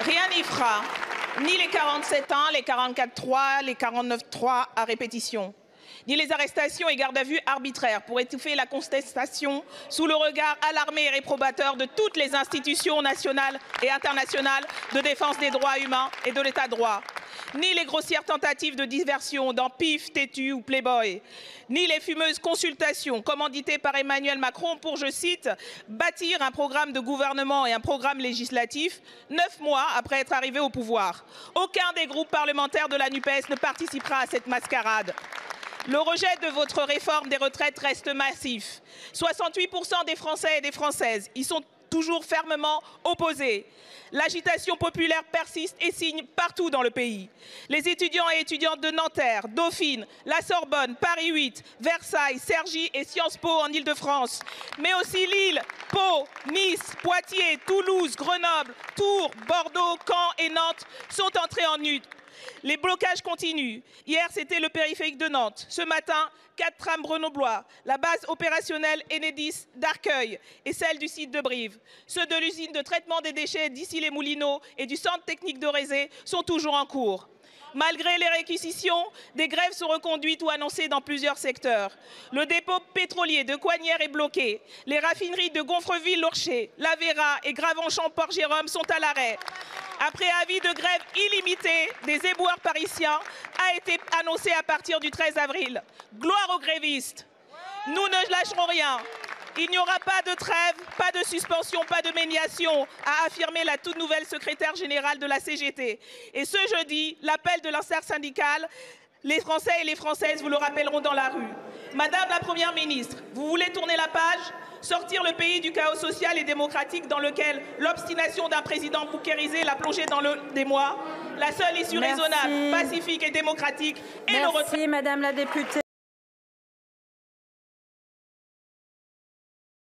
Rien n'y fera. Ni les 47 ans, les 44-3, les 49-3 à répétition ni les arrestations et gardes à vue arbitraires pour étouffer la contestation sous le regard alarmé et réprobateur de toutes les institutions nationales et internationales de défense des droits humains et de l'état de droit ni les grossières tentatives de diversion dans PIF, Tétu ou Playboy, ni les fumeuses consultations commanditées par Emmanuel Macron pour, je cite, bâtir un programme de gouvernement et un programme législatif neuf mois après être arrivé au pouvoir. Aucun des groupes parlementaires de la NUPES ne participera à cette mascarade. Le rejet de votre réforme des retraites reste massif. 68% des Français et des Françaises y sont toujours fermement opposés. L'agitation populaire persiste et signe partout dans le pays. Les étudiants et étudiantes de Nanterre, Dauphine, la Sorbonne, Paris 8, Versailles, Cergy et Sciences Po en Ile-de-France, mais aussi Lille, Pau, Nice, Poitiers, Toulouse, Grenoble, Tours, Bordeaux, Caen et Nantes sont entrés en lutte les blocages continuent. Hier, c'était le périphérique de Nantes. Ce matin, quatre trams grenoblois, la base opérationnelle Enedis d'Arcueil et celle du site de Brive. Ceux de l'usine de traitement des déchets d'ici les Moulineaux et du centre technique de Rézé sont toujours en cours. Malgré les réquisitions, des grèves sont reconduites ou annoncées dans plusieurs secteurs. Le dépôt pétrolier de Coignères est bloqué. Les raffineries de Gonfreville-Lorcher, Lavera et Gravenchamp-Port-Jérôme sont à l'arrêt après avis de grève illimité des éboueurs parisiens, a été annoncé à partir du 13 avril. Gloire aux grévistes. Nous ne lâcherons rien. Il n'y aura pas de trêve, pas de suspension, pas de médiation, a affirmé la toute nouvelle secrétaire générale de la CGT. Et ce jeudi, l'appel de syndical, les Français et les Françaises vous le rappelleront dans la rue. Madame la Première ministre, vous voulez tourner la page? Sortir le pays du chaos social et démocratique dans lequel l'obstination d'un président bouquérisé l'a plongé dans le des mois? La seule issue raisonnable, pacifique et démocratique est le retrait. Madame la députée.